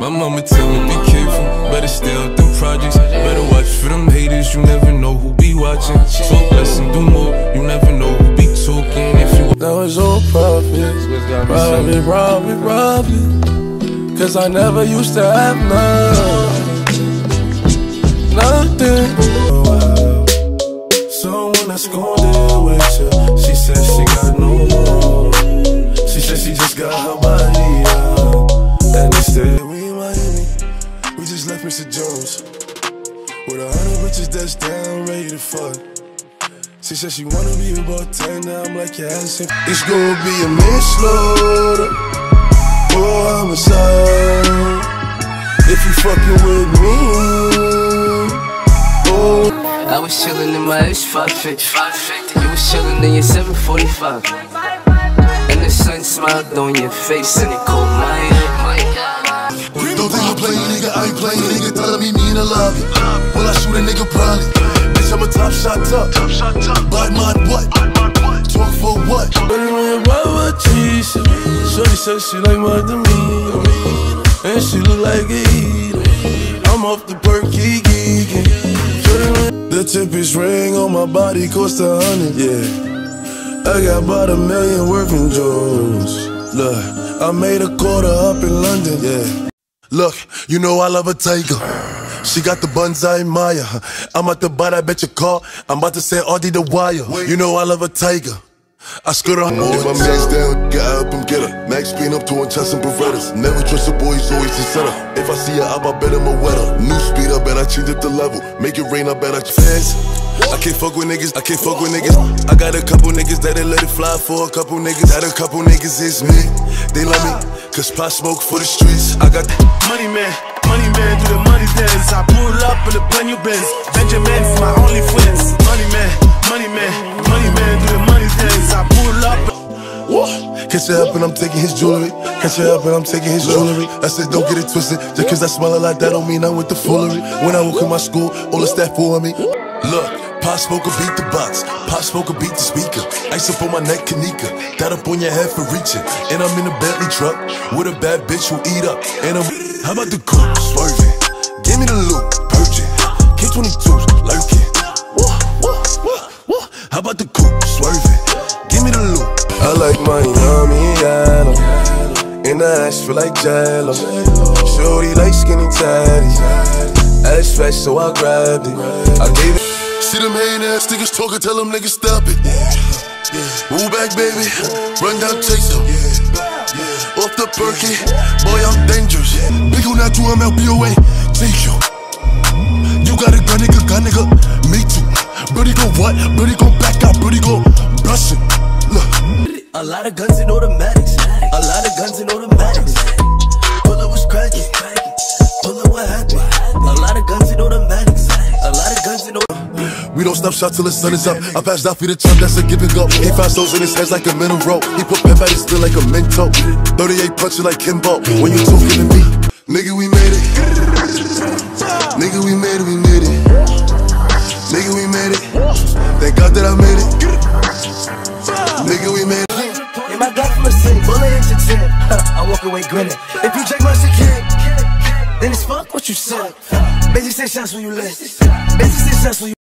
My mama tell me be careful, better stay out them projects. Better watch for them haters, you never know who be watching. Talk less and do more, you never know who be talking. If you that was all profit, profit, profit, profit. Cause I never used to have nothing, With a hundred bitches that's down, ready to fuck. She said she wanna be a bartender. I'm like, yeah, it's It's gonna be a manslaughter or homicide. If you fucking with me, oh. I was chillin' in my H550. You was chillin' in your 745. And the sun smiled on your face and it caught my Don't think I'm playing, nigga. I ain't playing, nigga. Telling me me in the lobby. Will I shoot a nigga? Probably. Bitch, I'm a top shotta. Top shotta. Bad mod what? Talk for what? Shorty said she like my demeanor And she look like a eater I'm off the perky geeking The cheapest ring on my body cost a hundred, yeah I got about a million worth in jewels Look, I made a quarter up in London, yeah Look, you know I love a tiger. She got the buns I admire. I'm at the buy I bet car. I'm about to say Audie the wire. You know I love a tiger. I skirt her. If my man's down, get up and get her. Max being up to chest and Berettas. Never trust a boy, he's always the center. If I see her up, I bet I'm a wetter. New speed, I bet I change up the level. Make it rain, I bet I fans. I can't fuck with niggas, I can't fuck with niggas. I got a couple niggas that'll let it fly for a couple niggas. That a couple niggas is me. They love me, cause Pop Smoke for the streets. I got money man, money man, do the money dance. I pull up in the brand new Benz. Benjamin for my only friends. Money man, Catch her up and I'm taking his jewelry. Catch her up and I'm taking his jewelry. I said, don't get it twisted. Just cause I smell a lot, that don't mean I'm with the foolery. When I walk in my school, all the staff for me. Look, Pop Smoker beat the box. Pop Smoker beat the speaker. Ice up on my neck, Kanika. That up on your head for reaching. And I'm in a Bentley truck with a bad bitch who eat up. And I'm, how about the coupe swerving? Give me the loot, purging. K22s my yummy yellow In the ash feel like jello Shorty like skinny tatties Ass fresh so I grabbed it I gave it See them hating ass niggas talking, tell them niggas stop it. Move back, baby. Run down, chase them. Off the perky, boy, I'm dangerous. Big on that 2 MLBOA, take you. You got a gun, nigga, gun, nigga. Me too. Birdie go what? Birdie go back out, Birdie go. A lot of guns and automatics. A lot of guns and automatics. Pull up was cracking. Pull up what happened. A lot of guns and automatics. A lot of guns and automatics. We don't stop shot till the sun is up. I passed out for the chump, that's a give and go. He finds those in his head like a mineral. Rope. He put pep at his still like a mento. 38 punching like Kimbo. When you talking to me, nigga, we made it. Nigga, we made it, we made it. Nigga, we made it. Thank God that I made it. Grinning. If you drink my shit, then it's fuck what you said. Busy say shots when you lit. Busy say shots when you